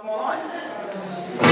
I'm alive.